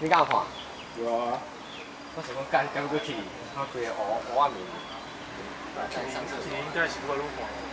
你敢看？有啊。我想讲，干不过去，我规个乌乌暗面。但上次应该是我拢看。